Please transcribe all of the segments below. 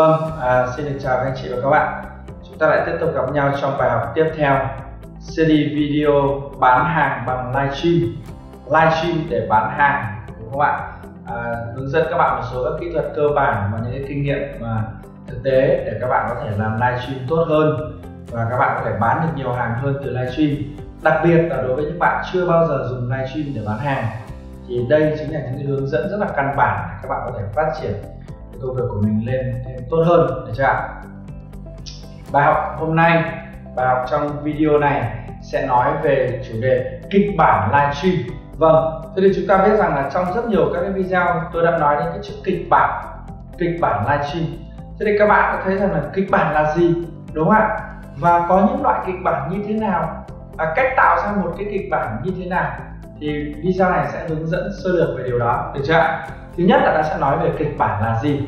Vâng, à, xin được chào các anh chị và các bạn. Chúng ta lại tiếp tục gặp nhau trong bài học tiếp theo series video bán hàng bằng livestream. Livestream để bán hàng đúng không ạ? À, hướng dẫn các bạn một số các kỹ thuật cơ bản và những cái kinh nghiệm mà thực tế để các bạn có thể làm livestream tốt hơn và các bạn có thể bán được nhiều hàng hơn từ livestream. Đặc biệt là đối với những bạn chưa bao giờ dùng livestream để bán hàng thì đây chính là những cái hướng dẫn rất là căn bản để các bạn có thể phát triển công việc của mình lên thêm tốt hơn, được chưa ạ? Bài học hôm nay, bài học trong video này sẽ nói về chủ đề kịch bản livestream vâng thế thì chúng ta biết rằng là trong rất nhiều các cái video, tôi đã nói đến cái chữ kịch bản kịch bản livestream thế thì các bạn có thấy rằng là kịch bản là gì, đúng không ạ? Và có những loại kịch bản như thế nào? Và cách tạo ra một cái kịch bản như thế nào? Thì video này sẽ hướng dẫn sơ lược về điều đó, được chưa ạ? Thứ nhất là ta sẽ nói về kịch bản là gì.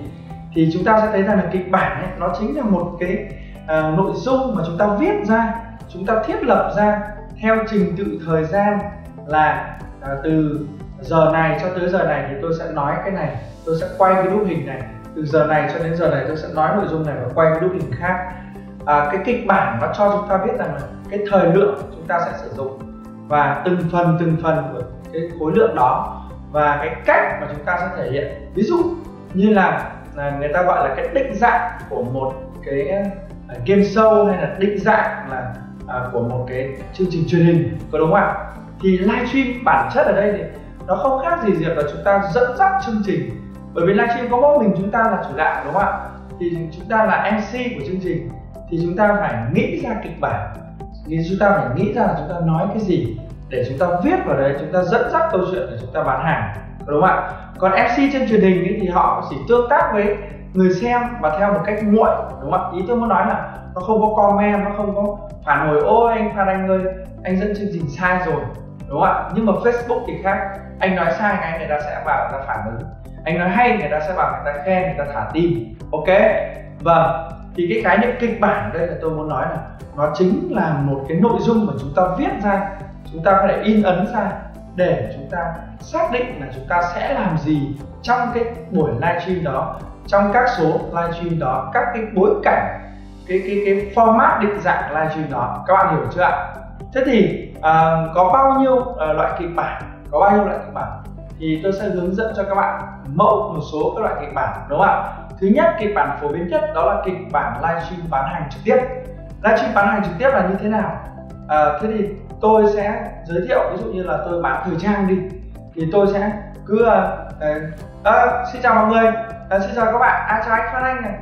Thì chúng ta sẽ thấy rằng là kịch bản ấy, nó chính là một cái à, nội dung mà chúng ta viết ra chúng ta thiết lập ra theo trình tự thời gian là à, từ giờ này cho tới giờ này thì tôi sẽ nói cái này tôi sẽ quay cái đúc hình này. Từ giờ này cho đến giờ này tôi sẽ nói nội dung này và quay cái đúc hình khác. À, cái kịch bản nó cho chúng ta biết rằng là cái thời lượng chúng ta sẽ sử dụng và từng phần từng phần của cái khối lượng đó và cái cách mà chúng ta sẽ thể hiện ví dụ như là, là người ta gọi là cái định dạng của một cái à, game show hay là định dạng là à, của một cái chương trình truyền hình có đúng không ạ? Thì livestream bản chất ở đây thì nó không khác gì việc là chúng ta dẫn dắt chương trình. Bởi vì livestream có mỗi mình chúng ta là chủ đạo đúng không ạ? Thì chúng ta là mc của chương trình thì chúng ta phải nghĩ ra kịch bản. Thì chúng ta phải nghĩ ra là chúng ta nói cái gì để chúng ta viết vào đấy chúng ta dẫn dắt câu chuyện để chúng ta bán hàng đúng không ạ? Còn FC trên truyền hình ấy, thì họ chỉ tương tác với người xem và theo một cách nguội đúng không ạ? Ý tôi muốn nói là nó không có comment nó không có phản hồi ôi anh phan anh ơi anh dẫn chương trình sai rồi đúng không ạ? Nhưng mà facebook thì khác anh nói sai ngay người ta sẽ vào người ta phản ứng. Anh nói hay người ta sẽ vào người ta khen người ta thả tim ok? Vâng thì cái khái niệm kịch bản đây là tôi muốn nói là nó chính là một cái nội dung mà chúng ta viết ra chúng ta có thể in ấn ra để chúng ta xác định là chúng ta sẽ làm gì trong cái buổi livestream đó trong các số livestream đó các cái bối cảnh cái cái cái format định dạng livestream đó. Các bạn hiểu chưa ạ? Thế thì uh, có bao nhiêu uh, loại kịch bản? Có bao nhiêu loại kịch bản? Thì tôi sẽ hướng dẫn cho các bạn mẫu một số các loại kịch bản đúng không ạ? Thứ nhất kịch bản phổ biến nhất đó là kịch bản livestream bán hàng trực tiếp. Livestream bán hàng trực tiếp là như thế nào? À, thế thì tôi sẽ giới thiệu ví dụ như là tôi bán thời trang đi thì tôi sẽ cứ à, à, xin chào mọi người. À, xin chào các bạn. À chào anh Phan Anh này.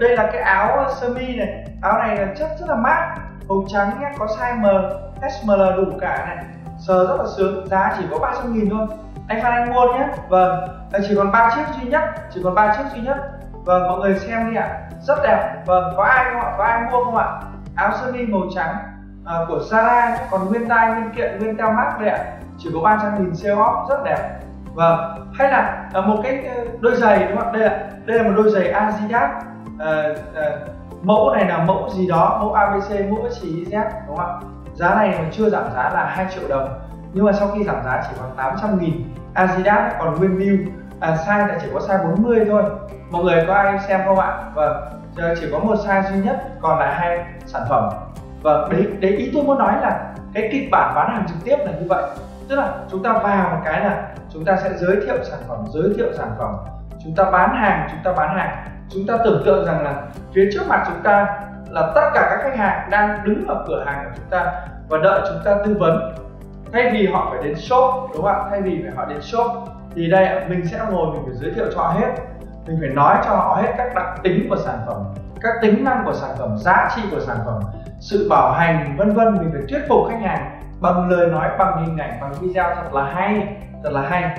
Đây là cái áo sơ mi này. Áo này là chất rất là mát màu trắng nhé có size M SML đủ cả này. Sờ rất là sướng giá chỉ có 300 nghìn thôi. Anh Phan Anh mua nhé. Vâng. Chỉ còn ba chiếc duy nhất chỉ còn ba chiếc duy nhất. Vâng mọi người xem đi ạ. À. rất đẹp. Vâng có ai không ạ? Có ai mua không ạ? Áo sơ mi màu trắng à, của Zara còn nguyên tai nguyên kiện nguyên teo mát đây ạ. Chỉ có 300 nghìn sale off rất đẹp. Và hay là à, một cái đôi giày đúng không đây là đây là một đôi giày Adidas. À, à, mẫu này là mẫu gì đó mẫu ABC mẫu chỉ Z đúng không ạ? Giá này mà chưa giảm giá là 2 triệu đồng. Nhưng mà sau khi giảm giá chỉ còn 800 nghìn. Adidas còn nguyên new à, size là chỉ có size 40 thôi. Mọi người có ai xem không ạ? Vâng chỉ có một size duy nhất còn lại hai sản phẩm và đấy đấy, ý tôi muốn nói là cái kịch bản bán hàng trực tiếp là như vậy. Tức là chúng ta vào một cái là chúng ta sẽ giới thiệu sản phẩm, giới thiệu sản phẩm. Chúng ta bán hàng, chúng ta bán hàng. Chúng ta tưởng tượng rằng là phía trước mặt chúng ta là tất cả các khách hàng đang đứng ở cửa hàng của chúng ta và đợi chúng ta tư vấn. Thay vì họ phải đến shop, đúng không ạ? Thay vì phải họ đến shop, thì đây, mình sẽ ngồi mình phải giới thiệu cho họ hết mình phải nói cho họ hết các đặc tính của sản phẩm các tính năng của sản phẩm giá trị của sản phẩm sự bảo hành vân vân. Mình phải thuyết phục khách hàng bằng lời nói bằng hình ảnh bằng video thật là hay thật là hay.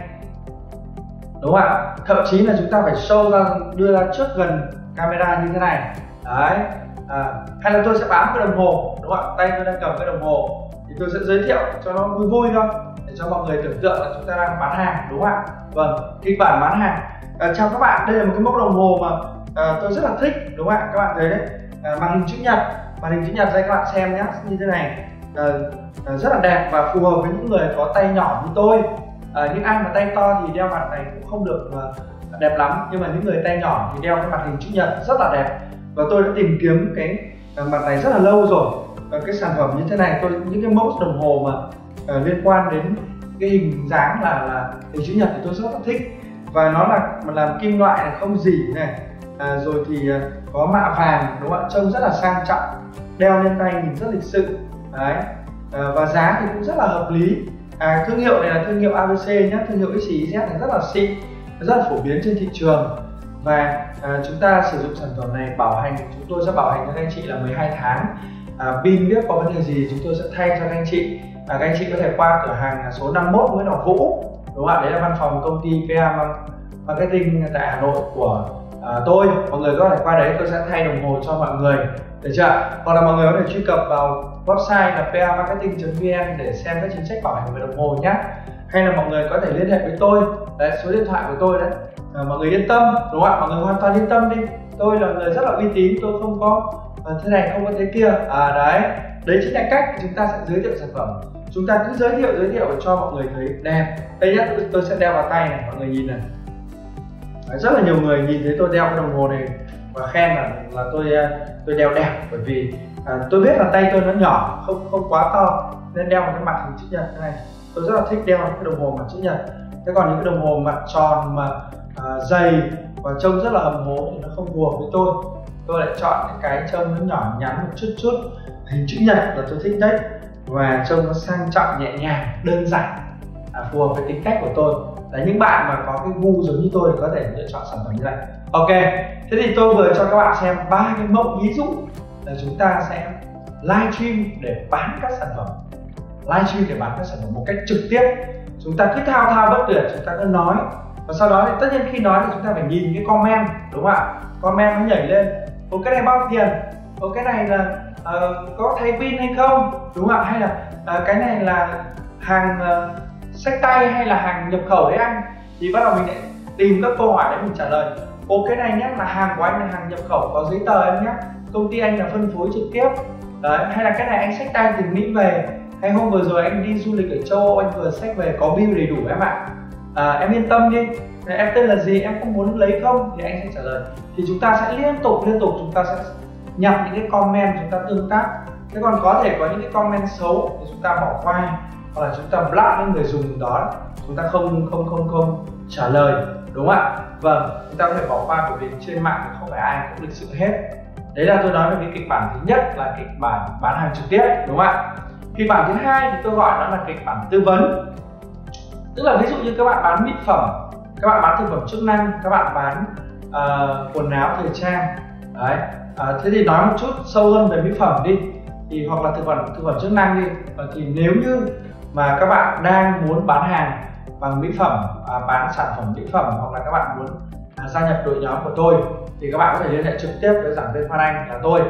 Đúng không ạ? Thậm chí là chúng ta phải show ra đưa ra trước gần camera như thế này. Đấy. À, hay là tôi sẽ bám cái đồng hồ đúng không ạ? Tay tôi đang cầm cái đồng hồ thì tôi sẽ giới thiệu cho nó vui vui thôi để cho mọi người tưởng tượng là chúng ta đang bán hàng đúng không ạ? Vâng kịch bản bán hàng à, chào các bạn đây là một cái mẫu đồng hồ mà à, tôi rất là thích đúng không ạ? Các bạn thấy đấy. À, màn hình chữ nhật màn hình chữ nhật đây các bạn xem nhé như thế này. À, à, rất là đẹp và phù hợp với những người có tay nhỏ như tôi. À, những ai mà tay to thì đeo mặt này cũng không được à, đẹp lắm nhưng mà những người tay nhỏ thì đeo cái mặt hình chữ nhật rất là đẹp. Và tôi đã tìm kiếm cái mặt này rất là lâu rồi. Và cái sản phẩm như thế này tôi những cái mẫu đồng hồ mà à, liên quan đến cái hình dáng là là hình chữ nhật thì tôi rất là thích và nó là làm kim loại này không dỉ này. À, rồi thì à, có mạ vàng đúng không ạ? Trông rất là sang trọng đeo lên tay nhìn rất lịch sự đấy. À, và giá thì cũng rất là hợp lý. À, thương hiệu này là thương hiệu ABC nhé thương hiệu XYZ này rất là xịn rất là phổ biến trên thị trường. Và à, chúng ta sử dụng sản phẩm này bảo hành chúng tôi sẽ bảo hành cho các anh chị là 12 tháng. À, pin biết có vấn đề gì chúng tôi sẽ thay cho các anh chị. Và các anh chị có thể qua cửa hàng số 51 Nguyễn Ngọc Vũ đúng không ạ? Đấy là văn phòng công ty PA Marketing tại Hà Nội của à, tôi. Mọi người có thể qua đấy tôi sẽ thay đồng hồ cho mọi người. Được chưa hoặc là mọi người có thể truy cập vào website là pamarketing.vn để xem các chính sách bảo hành về đồng hồ nhé. Hay là mọi người có thể liên hệ với tôi. Đấy số điện thoại của tôi đấy. À, mọi người yên tâm đúng không ạ? Mọi người hoàn toàn yên tâm đi. Tôi là người rất là uy tín tôi không có à, thế này không có thế kia. À đấy. Đấy chính là cách chúng ta sẽ giới thiệu sản phẩm chúng ta cứ giới thiệu giới thiệu cho mọi người thấy đẹp. Đây nhá tôi, sẽ đeo vào tay này mọi người nhìn này. Rất là nhiều người nhìn thấy tôi đeo cái đồng hồ này và khen là là tôi ờ, tôi đeo đẹp. Bởi vì à, tôi biết là tay tôi nó nhỏ không không quá to nên đeo một cái mặt hình chữ nhật thế này. Tôi rất là thích đeo cái đồng hồ mặt chữ nhật. Thế còn những cái đồng hồ mặt tròn mà à, dày và trông rất là hầm hố thì nó không phù hợp với tôi. Tôi lại chọn cái trông nó nhỏ nhắn một chút chút. Hình chữ nhật là tôi thích đấy và trông nó sang trọng nhẹ nhàng đơn giản à, phù hợp với tính cách của tôi. Là những bạn mà có cái gu giống như tôi thì có thể lựa chọn sản phẩm như vậy. Ok thế thì tôi vừa cho các bạn xem ba cái mẫu ví dụ là chúng ta sẽ live stream để bán các sản phẩm. Live stream để bán các sản phẩm một cách trực tiếp. Chúng ta cứ thao thao bất tuyệt chúng ta cứ nói. Và sau đó thì tất nhiên khi nói thì chúng ta phải nhìn cái comment đúng không ạ? Comment nó nhảy lên. Ô cái này bao tiền? Ô cái này là uh, có thay pin hay không? Đúng không ạ? Hay là uh, cái này là hàng uh, sách tay hay là hàng nhập khẩu đấy anh? Thì bắt đầu mình lại tìm các câu hỏi để mình trả lời. Ô cái này nhé là hàng của anh là hàng nhập khẩu có giấy tờ em nhé công ty anh là phân phối trực tiếp. Đấy hay là cái này anh sách tay từ mỹ về. Hay hôm vừa rồi anh đi du lịch ở châu Âu anh vừa sách về có bill đầy đủ em ạ. À, em yên tâm đi. Em tên là gì em có muốn lấy không? Thì anh sẽ trả lời. Thì chúng ta sẽ liên tục liên tục chúng ta sẽ nhặt những cái comment chúng ta tương tác. Thế còn có thể có những cái comment xấu thì chúng ta bỏ qua hoặc là chúng ta block những người dùng đó chúng ta không không không không trả lời đúng không ạ? Vâng chúng ta có thể bỏ qua bởi vì trên mạng thì không phải ai cũng lịch sự hết. Đấy là tôi nói về cái kịch bản thứ nhất là kịch bản bán hàng trực tiếp đúng không ạ? Kịch bản thứ hai thì tôi gọi nó là kịch bản tư vấn. Tức là ví dụ như các bạn bán mỹ phẩm các bạn bán thực phẩm chức năng các bạn bán uh, quần áo thời trang đấy. À, thế thì nói một chút sâu hơn về mỹ phẩm đi. Thì hoặc là thực phẩm thực phẩm chức năng đi. Và thì nếu như mà các bạn đang muốn bán hàng bằng mỹ phẩm à, bán sản phẩm mỹ phẩm hoặc là các bạn muốn à, gia nhập đội nhóm của tôi thì các bạn có thể liên hệ trực tiếp với giảng viên Phan Anh là tôi.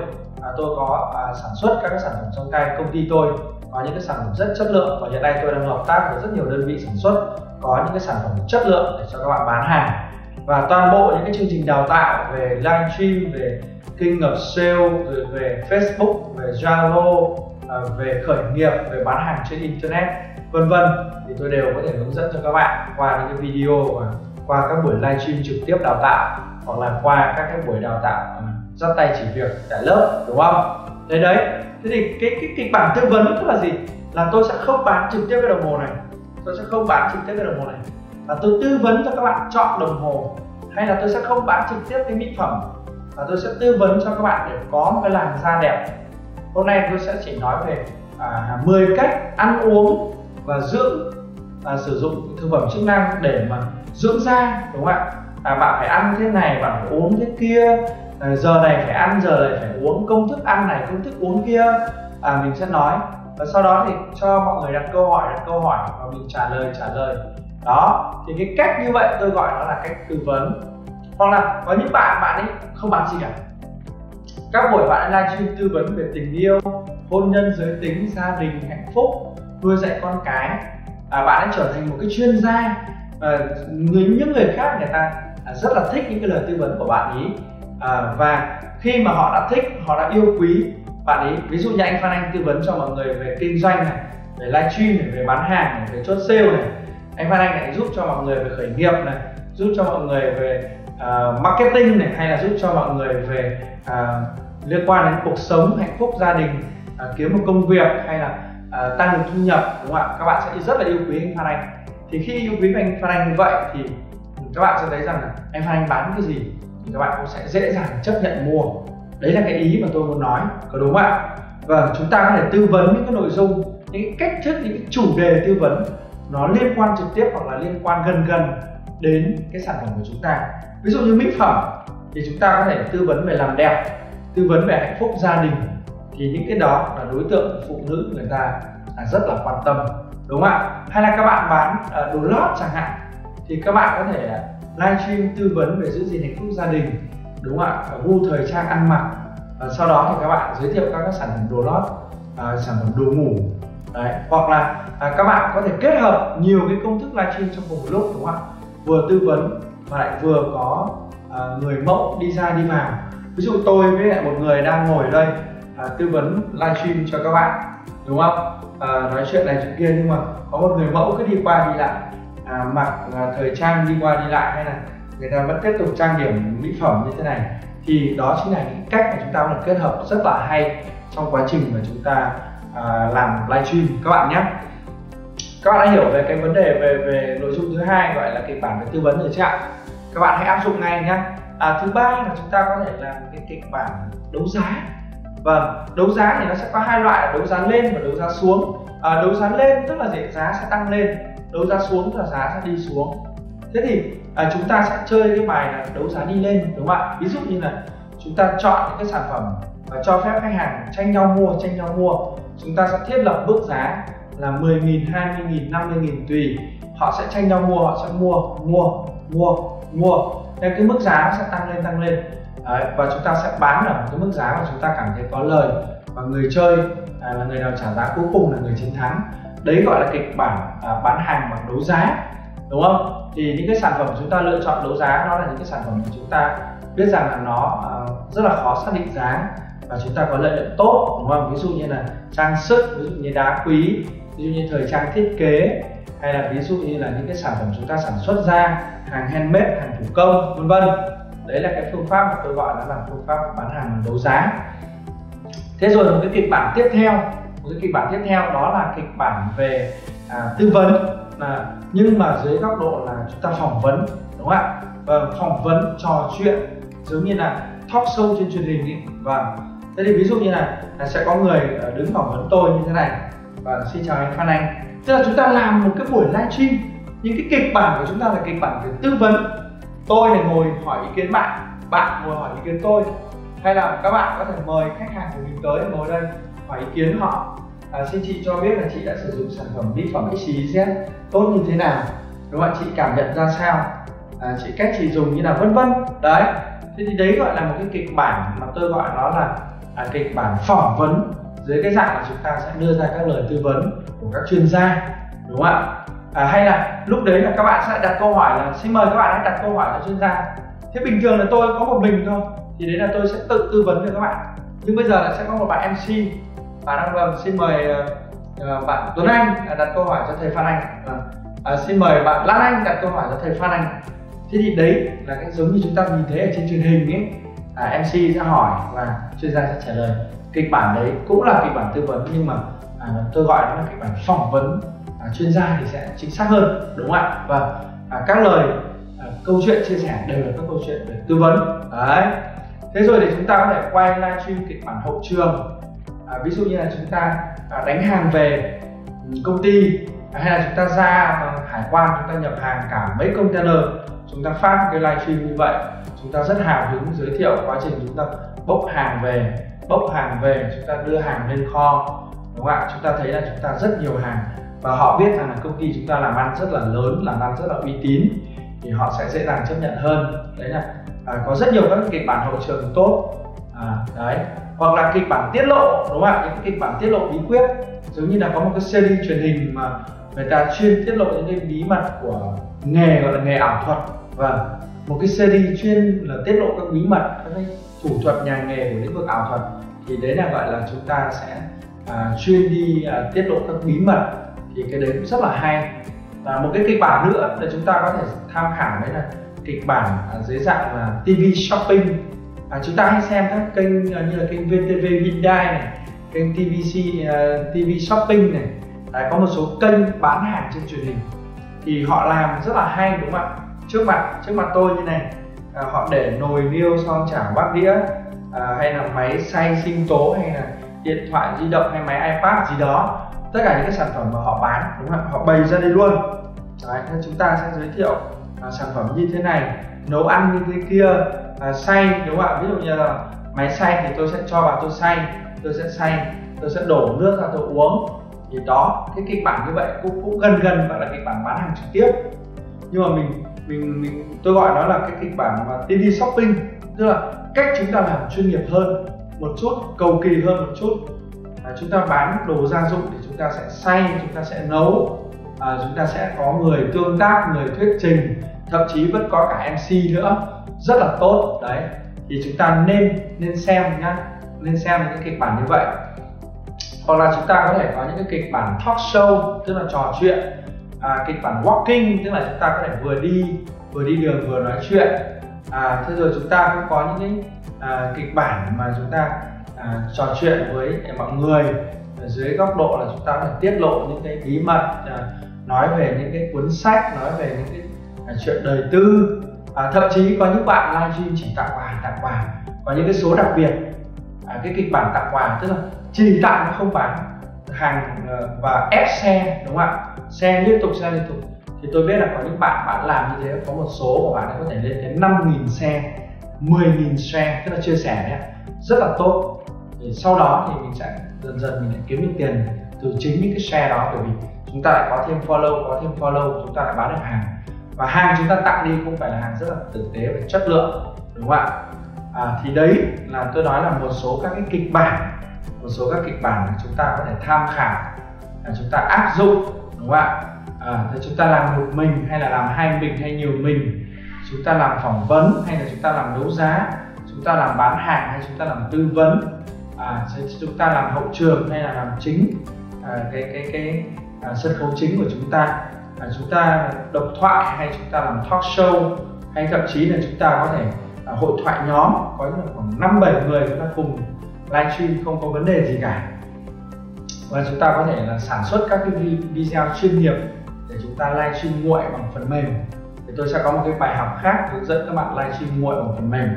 À, tôi có à, sản xuất các cái sản phẩm trong tay công ty tôi có những cái sản phẩm rất chất lượng và hiện nay tôi đang hợp tác với rất nhiều đơn vị sản xuất có những cái sản phẩm chất lượng để cho các bạn bán hàng và toàn bộ những cái chương trình đào tạo về livestream về kinh nghiệm sale, rồi về Facebook, về Zalo à, về khởi nghiệp, về bán hàng trên internet, vân vân. Thì tôi đều có thể hướng dẫn cho các bạn qua những cái video và qua các buổi livestream trực tiếp đào tạo, hoặc là qua các cái buổi đào tạo dắt tay chỉ việc tại lớp, đúng không? Thế đấy. Thế thì cái cái kịch bản tư vấn tức là gì? Là tôi sẽ không bán trực tiếp cái đồng hồ này. Tôi sẽ không bán trực tiếp cái đồng hồ này và tôi tư vấn cho các bạn chọn đồng hồ hay là tôi sẽ không bán trực tiếp cái mỹ phẩm. Và tôi sẽ tư vấn cho các bạn để có một cái làn da đẹp. Hôm nay tôi sẽ chỉ nói về à, 10 cách ăn uống và dưỡng à, sử dụng thực phẩm chức năng để mà dưỡng da đúng không ạ? À, bạn phải ăn thế này bạn phải uống thế kia. À, giờ này phải ăn giờ này phải uống. Công thức ăn này công thức uống kia. À, mình sẽ nói. Và sau đó thì cho mọi người đặt câu hỏi đặt câu hỏi và mình trả lời trả lời đó thì cái cách như vậy tôi gọi nó là cách tư vấn. Hoặc là có những bạn bạn ấy không bán gì cả. Các buổi bạn livestream tư vấn về tình yêu hôn nhân giới tính gia đình hạnh phúc nuôi dạy con cái. À, bạn ấy trở thành một cái chuyên gia. À, người những người khác người ta à, rất là thích những cái lời tư vấn của bạn ấy à, và khi mà họ đã thích họ đã yêu quý bạn ấy ví dụ như anh Phan Anh tư vấn cho mọi người về kinh doanh này về livestream này về bán hàng này về chốt sale này anh Phan Anh lại giúp cho mọi người về khởi nghiệp này giúp cho mọi người về uh, marketing này hay là giúp cho mọi người về uh, liên quan đến cuộc sống hạnh phúc gia đình uh, kiếm một công việc hay là uh, tăng được thu nhập đúng không ạ? Các bạn sẽ rất là yêu quý anh Phan Anh. Thì khi yêu quý anh Phan Anh như vậy thì các bạn sẽ thấy rằng là anh Phan Anh bán cái gì thì các bạn cũng sẽ dễ dàng chấp nhận mua. Đấy là cái ý mà tôi muốn nói có đúng không ạ? Và chúng ta có thể tư vấn những cái nội dung những cái cách thức những cái chủ đề tư vấn nó liên quan trực tiếp hoặc là liên quan gần gần đến cái sản phẩm của chúng ta. Ví dụ như mỹ phẩm thì chúng ta có thể tư vấn về làm đẹp tư vấn về hạnh phúc gia đình. Thì những cái đó là đối tượng phụ nữ người ta là rất là quan tâm đúng không ạ? Hay là các bạn bán à, đồ lót chẳng hạn thì các bạn có thể à, livestream tư vấn về giữ gìn hạnh phúc gia đình đúng không ạ? Gu thời trang ăn mặc. Và sau đó thì các bạn giới thiệu các, sản phẩm đồ lót à, sản phẩm đồ ngủ đấy hoặc là à, các bạn có thể kết hợp nhiều cái công thức livestream trong cùng một lúc đúng không ạ? Vừa tư vấn và lại vừa có à, người mẫu đi ra đi vào. Ví dụ tôi với lại một người đang ngồi ở đây à, tư vấn livestream cho các bạn đúng không? À, nói chuyện này chuyện kia nhưng mà có một người mẫu cứ đi qua đi lại. À, mặc à, thời trang đi qua đi lại hay là người ta vẫn tiếp tục trang điểm mỹ phẩm như thế này thì đó chính là những cách mà chúng ta có kết hợp rất là hay trong quá trình mà chúng ta à, làm livestream các bạn nhé. Các bạn đã hiểu về cái vấn đề về về nội dung thứ hai gọi là kịch bản về tư vấn rồi chứ ạ. Các bạn hãy áp dụng ngay nhé. À, thứ ba là chúng ta có thể làm cái kịch bản đấu giá. Vâng đấu giá thì nó sẽ có hai loại là đấu giá lên và đấu giá xuống. À, đấu giá lên tức là gì? Giá sẽ tăng lên đấu giá xuống tức là giá sẽ đi xuống. Thế thì à, chúng ta sẽ chơi cái bài là đấu giá đi lên đúng không ạ? Ví dụ như là chúng ta chọn những cái sản phẩm và cho phép khách hàng tranh nhau mua tranh nhau mua chúng ta sẽ thiết lập mức giá là 10.000, 20.000, 50.000 tùy. Họ sẽ tranh nhau mua họ sẽ mua mua mua mua. Nên cái mức giá nó sẽ tăng lên tăng lên. Đấy, và chúng ta sẽ bán ở một cái mức giá mà chúng ta cảm thấy có lời. Và người chơi à, là người nào trả giá cuối cùng là người chiến thắng. Đấy gọi là kịch bản à, bán hàng bằng đấu giá đúng không? Thì những cái sản phẩm chúng ta lựa chọn đấu giá nó là những cái sản phẩm mà chúng ta biết rằng là nó à, rất là khó xác định giá và chúng ta có lợi nhuận tốt đúng không? Ví dụ như là trang sức ví dụ như đá quý ví dụ như thời trang thiết kế hay là ví dụ như là những cái sản phẩm chúng ta sản xuất ra hàng handmade hàng thủ công vân vân. Đấy là cái phương pháp mà tôi gọi là phương pháp bán hàng đấu giá. Thế rồi một cái kịch bản tiếp theo một cái kịch bản tiếp theo đó là kịch bản về à, tư vấn. Là nhưng mà dưới góc độ là chúng ta phỏng vấn đúng không ạ? Và vâng, phỏng vấn trò chuyện giống như là talk show trên truyền hình ấy. và thế thì ví dụ như là, là sẽ có người ờ, đứng phỏng vấn tôi như thế này. Và xin chào anh Phan Anh. Tức là chúng ta làm một cái buổi livestream những cái kịch bản của chúng ta là kịch bản về tư vấn. Tôi thì ngồi hỏi ý kiến bạn bạn ngồi hỏi ý kiến tôi. Hay là các bạn có thể mời khách hàng của mình tới ngồi đây hỏi ý kiến họ. À, xin chị cho biết là chị đã sử dụng sản phẩm mỹ phẩm XYZ tốt như thế nào? Đúng không ạ? Chị cảm nhận ra sao? À, chị cách chị dùng như nào? Vân vân. Đấy. Thế thì đấy gọi là một cái kịch bản mà tôi gọi nó là à, kịch bản phỏng vấn dưới cái dạng là chúng ta sẽ đưa ra các lời tư vấn của các chuyên gia đúng không ạ? À, hay là lúc đấy là các bạn sẽ đặt câu hỏi là xin mời các bạn hãy đặt câu hỏi cho chuyên gia. Thế bình thường là tôi có một mình thôi thì đấy là tôi sẽ tự tư vấn cho các bạn. Nhưng bây giờ là sẽ có một bạn mc và đang vâng xin mời uh, bạn Tuấn Anh à, đặt câu hỏi cho thầy Phan Anh. Vâng. À, xin mời bạn Lan Anh đặt câu hỏi cho thầy Phan Anh. Thế thì đấy là cái giống như chúng ta nhìn thấy ở trên truyền hình ấy à, MC sẽ hỏi và chuyên gia sẽ trả lời. Kịch bản đấy cũng là kịch bản tư vấn nhưng mà à, tôi gọi nó là kịch bản phỏng vấn. À, chuyên gia thì sẽ chính xác hơn đúng không ạ? Và à, các lời à, câu chuyện chia sẻ đều là các câu chuyện về tư vấn. Đấy. Thế rồi thì chúng ta có thể quay livestream kịch bản hậu trường. À, ví dụ như là chúng ta à, đánh hàng về ừ, công ty à, hay là chúng ta ra ờ, hải quan chúng ta nhập hàng cả mấy container. Chúng ta phát một cái livestream như vậy chúng ta rất hào hứng giới thiệu quá trình chúng ta bốc hàng về. Bốc hàng về chúng ta đưa hàng lên kho. Đúng không ạ? Chúng ta thấy là chúng ta rất nhiều hàng. Và họ biết rằng là công ty chúng ta làm ăn rất là lớn làm ăn rất là uy tín. Thì họ sẽ dễ dàng chấp nhận hơn. Đấy là à, có rất nhiều các kịch bản hậu trường tốt. À, đấy. Hoặc là kịch bản tiết lộ đúng không ạ? Những kịch bản tiết lộ bí quyết. Giống như là có một cái series truyền hình mà người ta chuyên tiết lộ những cái bí mật của nghề gọi là nghề ảo thuật. Và một cái series chuyên là tiết lộ các bí mật các cái thủ thuật nhà nghề của lĩnh vực ảo thuật. Thì đấy là gọi là chúng ta sẽ à, chuyên đi à, tiết lộ các bí mật. Thì cái đấy cũng rất là hay. Và một cái kịch bản nữa là chúng ta có thể tham khảo đấy là kịch bản à, dưới dạng là TV shopping. À, chúng ta hãy xem các kênh à, như là kênh VTV Hyundai này kênh TVC à, TV shopping này. Đấy, có một số kênh bán hàng trên truyền hình. Thì họ làm rất là hay đúng không ạ? Trước mặt trước mặt tôi như này. À, họ để nồi niêu son chảo bát đĩa à, hay là máy xay sinh tố hay là điện thoại di động hay máy ipad gì đó. Tất cả những cái sản phẩm mà họ bán đúng không họ bày ra đây luôn. Đấy, nên chúng ta sẽ giới thiệu à, sản phẩm như thế này. Nấu ăn như thế kia à, xay đúng không ạ? Ví dụ như là máy xay thì tôi sẽ cho vào tôi xay tôi sẽ xay tôi sẽ đổ nước ra tôi uống. Thì đó cái kịch bản như vậy cũng cũng gần gần gọi là kịch bản bán hàng trực tiếp. Nhưng mà mình mình mình tôi gọi nó là cái kịch bản mà TV shopping tức là cách chúng ta làm chuyên nghiệp hơn một chút cầu kỳ hơn một chút. À, chúng ta bán đồ gia dụng thì chúng ta sẽ xay chúng ta sẽ nấu à, chúng ta sẽ có người tương tác người thuyết trình thậm chí vẫn có cả mc nữa. Rất là tốt đấy. Thì chúng ta nên nên xem nhá nên xem những cái kịch bản như vậy. Hoặc là chúng ta có thể có những cái kịch bản talk show tức là trò chuyện à, kịch bản walking tức là chúng ta có thể vừa đi vừa đi đường vừa nói chuyện. À, thế rồi chúng ta cũng có những cái à, kịch bản mà chúng ta à, trò chuyện với mọi người. Ở dưới góc độ là chúng ta có thể tiết lộ những cái bí mật à, nói về những cái cuốn sách nói về những cái à, chuyện đời tư. À, thậm chí có những bạn livestream chỉ tặng quà tặng quà. Có những cái số đặc biệt. À, cái kịch bản tặng quà tức là chỉ tặng mà không bán hàng ờ, và ép xe đúng không ạ? Xe liên tục xe liên tục. Thì tôi biết là có những bạn bạn làm như thế có một số của bạn ấy có thể lên đến 5.000 xe 10.000 xe tức là chia sẻ đấy rất là tốt. Thì sau đó thì mình sẽ dần dần mình lại kiếm được tiền từ chính những cái share đó bởi vì chúng ta lại có thêm follow có thêm follow chúng ta lại bán được hàng. Và hàng chúng ta tặng đi cũng phải là hàng rất là tử tế và chất lượng đúng không ạ? À, thì đấy là tôi nói là một số các cái kịch bản một số các kịch bản mà chúng ta có thể tham khảo là chúng ta áp dụng đúng không ạ à, thì chúng ta làm một mình hay là làm hai mình hay nhiều mình chúng ta làm phỏng vấn hay là chúng ta làm đấu giá chúng ta làm bán hàng hay chúng ta làm tư vấn à, chúng ta làm hậu trường hay là làm chính à, cái cái cái à, sân khấu chính của chúng ta à, chúng ta độc thoại hay chúng ta làm talk show hay thậm chí là chúng ta có thể à, hội thoại nhóm có khoảng năm bảy người chúng ta cùng livestream không có vấn đề gì cả. Và chúng ta có thể là sản xuất các cái video chuyên nghiệp để chúng ta livestream nguội bằng phần mềm. Thì tôi sẽ có một cái bài học khác hướng dẫn các bạn livestream nguội bằng phần mềm.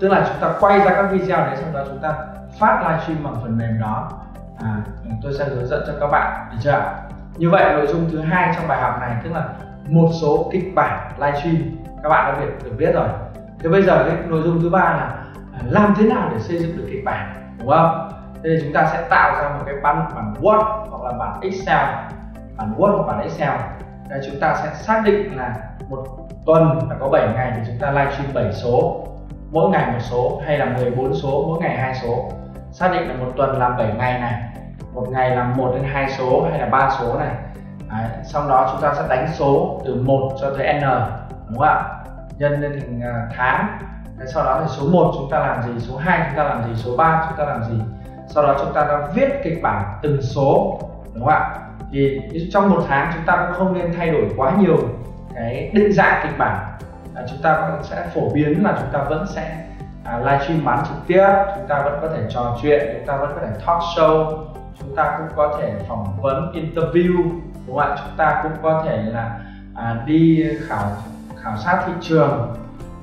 Tức là chúng ta quay ra các video đấy sau đó chúng ta phát livestream bằng phần mềm đó. À, tôi sẽ hướng dẫn cho các bạn được chưa như vậy nội dung thứ hai trong bài học này tức là một số kịch bản livestream. Các bạn đã biết được biết rồi. Thế bây giờ cái nội dung thứ ba là à, làm thế nào để xây dựng được kịch bản? Đúng không? Thế thì chúng ta sẽ tạo ra một cái bản bản Word hoặc là bản Excel. Bản Word hoặc bản Excel. Đây, chúng ta sẽ xác định là một tuần là có 7 ngày thì chúng ta livestream 7 số. Mỗi ngày một số hay là 14 số mỗi ngày hai số. Xác định là một tuần làm 7 ngày này. Một ngày làm một đến hai số hay là ba số này. Đấy, sau đó chúng ta sẽ đánh số từ 1 cho tới n. Đúng không ạ? Nhân lên thành à, tháng. Đấy, sau đó thì số 1 chúng ta làm gì số 2 chúng ta làm gì số 3 chúng ta làm gì sau đó chúng ta đã viết kịch bản từng số đúng không ạ thì trong một tháng chúng ta cũng không nên thay đổi quá nhiều cái định dạng kịch bản à, chúng ta sẽ phổ biến là chúng ta vẫn sẽ à, livestream bán trực tiếp chúng ta vẫn có thể trò chuyện chúng ta vẫn có thể talk show chúng ta cũng có thể phỏng vấn interview đúng không ạ chúng ta cũng có thể là à, đi khảo khảo sát thị trường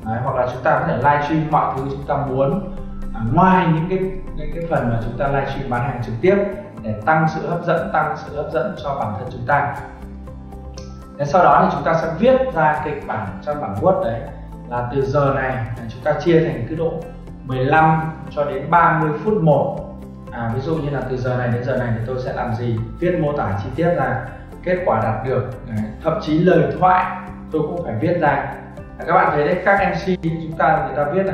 Đấy, hoặc là chúng ta có thể livestream mọi thứ chúng ta muốn. À, ngoài những cái những cái phần mà chúng ta livestream bán hàng trực tiếp để tăng sự hấp dẫn tăng sự hấp dẫn cho bản thân chúng ta. Thế sau đó thì chúng ta sẽ viết ra kịch bản trong bản Word đấy. Là từ giờ này chúng ta chia thành cái độ 15 cho đến 30 phút một. À, ví dụ như là từ giờ này đến giờ này thì tôi sẽ làm gì? Viết mô tả chi tiết ra kết quả đạt được đấy. thậm chí lời thoại tôi cũng phải viết ra các bạn thấy đấy các mc chúng ta người ta viết là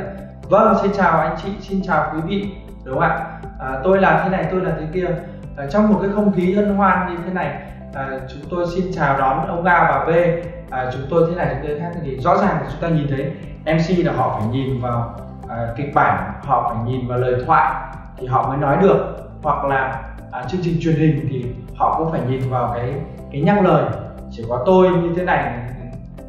vâng xin chào anh chị xin chào quý vị đúng không ạ? À, tôi là thế này tôi là thế kia à, trong một cái không khí hân hoan như thế này à, chúng tôi xin chào đón ông A và B. À, chúng tôi thế này chúng tôi khác. Thì rõ ràng chúng ta nhìn thấy MC là họ phải nhìn vào à, kịch bản họ phải nhìn vào lời thoại thì họ mới nói được. Hoặc là à, chương trình truyền hình thì họ cũng phải nhìn vào cái cái nhắc lời. Chỉ có tôi như thế này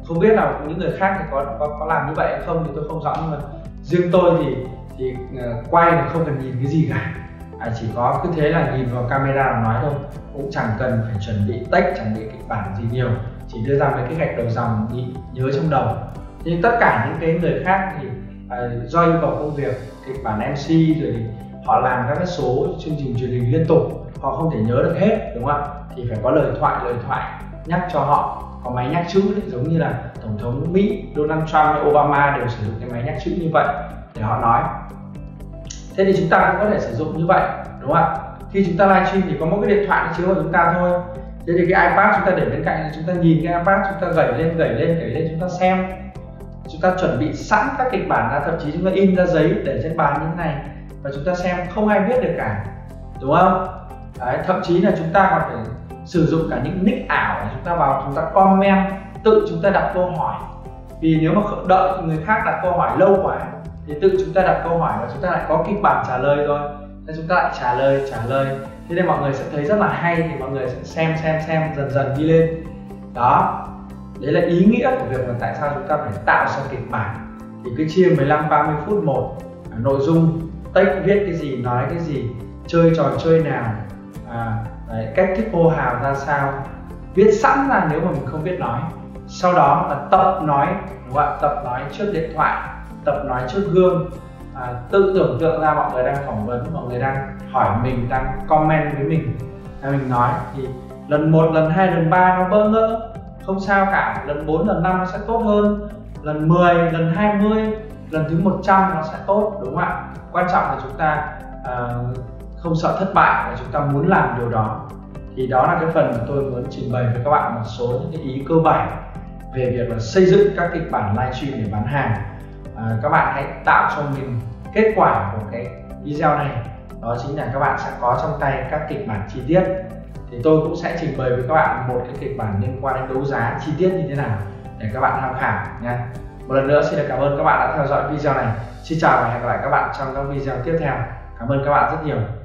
không biết là những người khác thì có có, có làm như vậy hay không thì tôi không rõ nhưng mà riêng tôi thì thì ờ, quay là không cần nhìn cái gì cả. À, chỉ có cứ thế là nhìn vào camera là nói thôi cũng chẳng cần phải chuẩn bị tách chẳng bị kịch bản gì nhiều chỉ đưa ra mấy cái gạch đầu dòng đi nhớ trong đầu. Nhưng tất cả những cái người khác thì à, do yêu cầu công việc kịch bản mc rồi thì họ làm các cái số chương trình truyền hình liên tục họ không thể nhớ được hết đúng không ạ? Thì phải có lời thoại lời thoại nhắc cho họ có máy nhắc chữ đấy, giống như là tổng thống mỹ donald trump hay obama đều sử dụng cái máy nhắc chữ như vậy để họ nói thế thì chúng ta cũng có thể sử dụng như vậy đúng không ạ khi chúng ta livestream thì có một cái điện thoại chiếu vào chúng ta thôi thế thì cái ipad chúng ta để bên cạnh chúng ta nhìn cái ipad chúng ta gẩy lên gẩy lên gẩy lên chúng ta xem chúng ta chuẩn bị sẵn các kịch bản ra thậm chí chúng ta in ra giấy để trên bàn như thế này và chúng ta xem không ai biết được cả đúng không Đấy, thậm chí là chúng ta còn phải sử dụng cả những nick ảo để chúng ta vào chúng ta comment tự chúng ta đặt câu hỏi. Vì nếu mà đợi người khác đặt câu hỏi lâu quá thì tự chúng ta đặt câu hỏi và chúng ta lại có kịch bản trả lời rồi nên chúng ta lại trả lời trả lời. Thế nên mọi người sẽ thấy rất là hay thì mọi người sẽ xem xem xem dần dần đi lên. Đó. Đấy là ý nghĩa của việc là tại sao chúng ta phải tạo ra kịch bản. Thì cứ chia 15 30 phút một à, nội dung text viết cái gì nói cái gì chơi trò chơi nào à, đấy, cách thức hô hào ra sao? Viết sẵn ra nếu mà mình không biết nói. Sau đó là tập nói đúng không ạ tập nói trước điện thoại tập nói trước gương. À, tự tưởng tượng ra mọi người đang phỏng vấn mọi người đang hỏi mình đang comment với mình. Hay mình nói thì lần một lần hai lần ba nó bỡ ngỡ. Không sao cả lần 4 lần 5 nó sẽ tốt hơn. Lần 10 lần 20 lần thứ 100 nó sẽ tốt đúng không ạ? Quan trọng là chúng ta uh, không sợ thất bại và chúng ta muốn làm điều đó thì đó là cái phần mà tôi muốn trình bày với các bạn một số những cái ý cơ bản về việc là xây dựng các kịch bản livestream để bán hàng. À, các bạn hãy tạo cho mình kết quả của cái video này. Đó chính là các bạn sẽ có trong tay các kịch bản chi tiết. Thì tôi cũng sẽ trình bày với các bạn một cái kịch bản liên quan đến đấu giá chi tiết như thế nào để các bạn tham khảo nha. Một lần nữa xin được cảm ơn các bạn đã theo dõi video này. Xin chào và hẹn gặp lại các bạn trong các video tiếp theo. Cảm ơn các bạn rất nhiều.